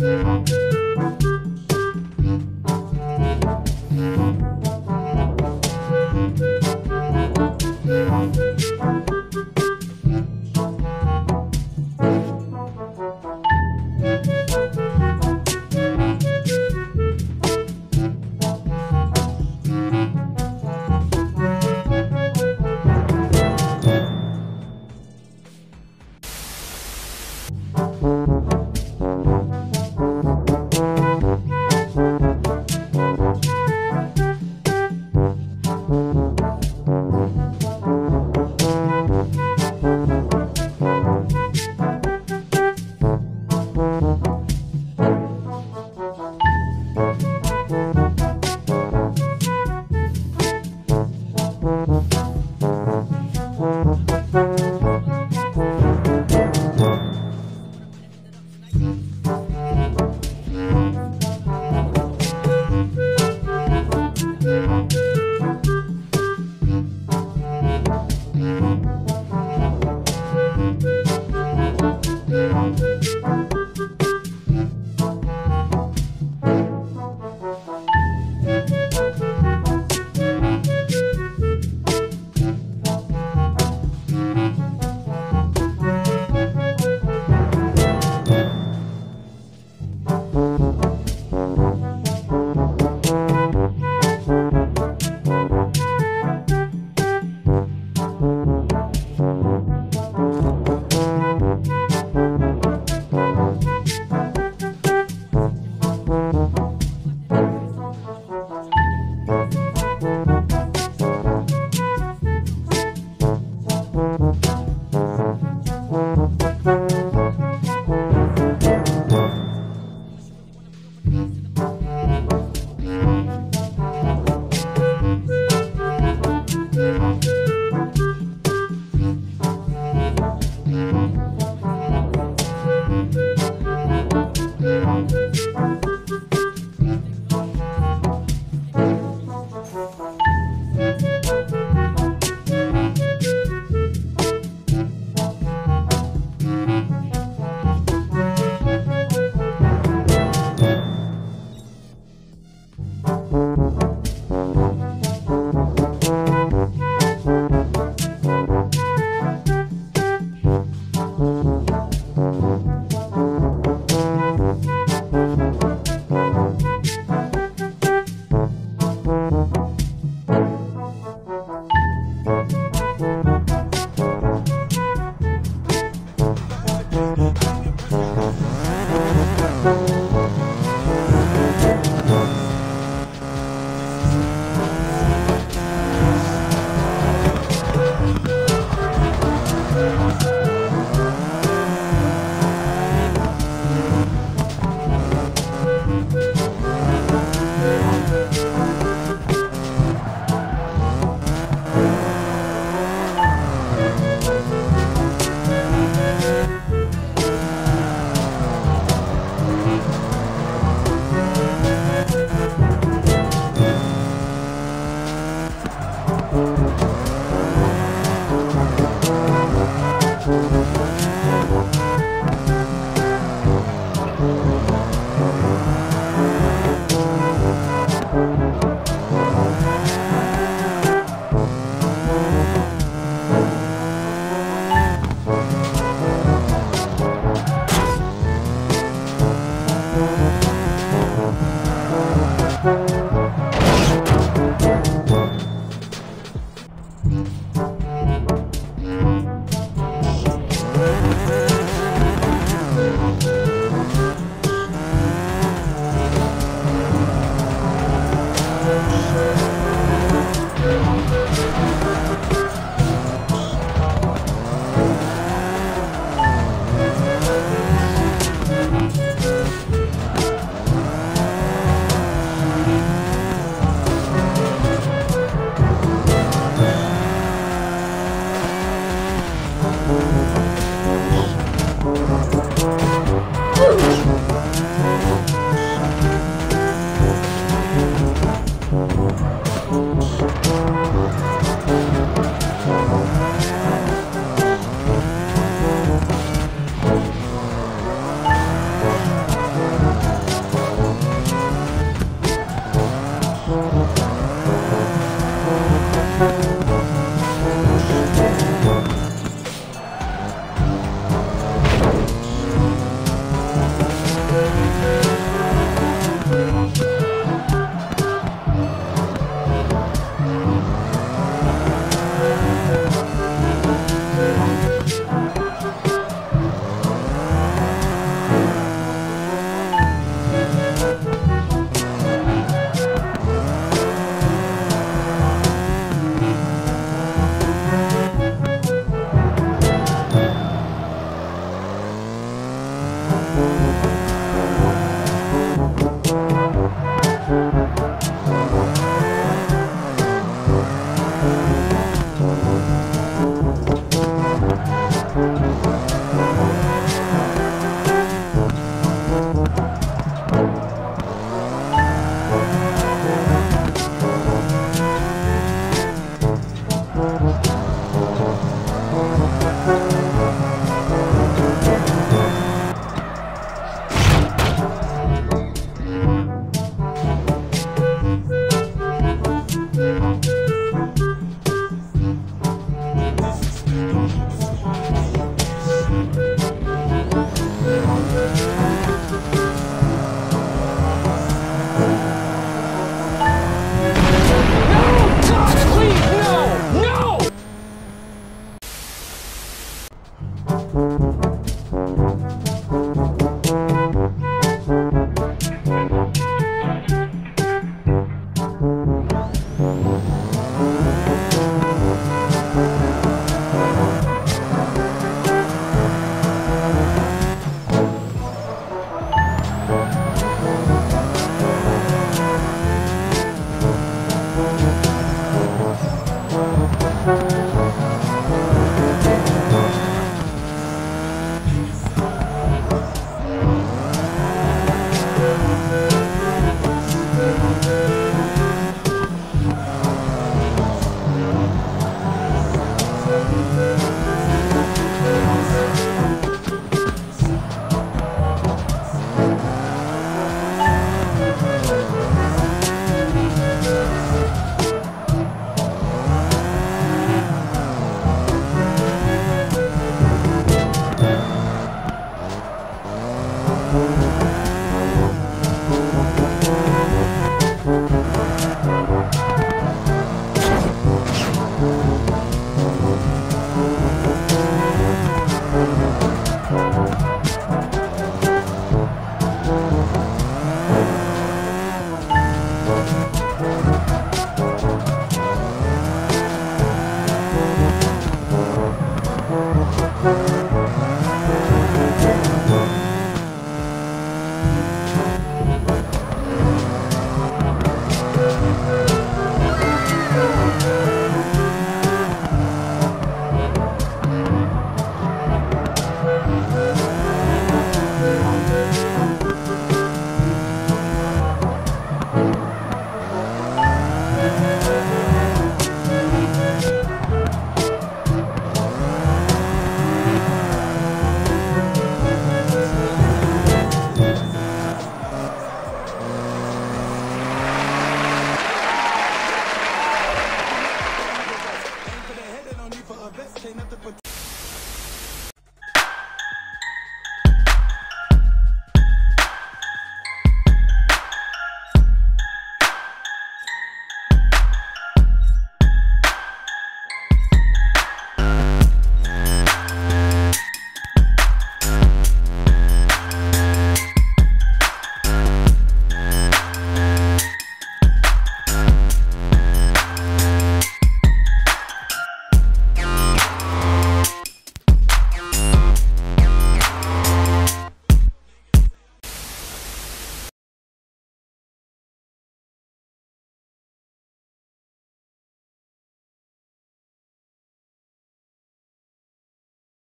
Yeah.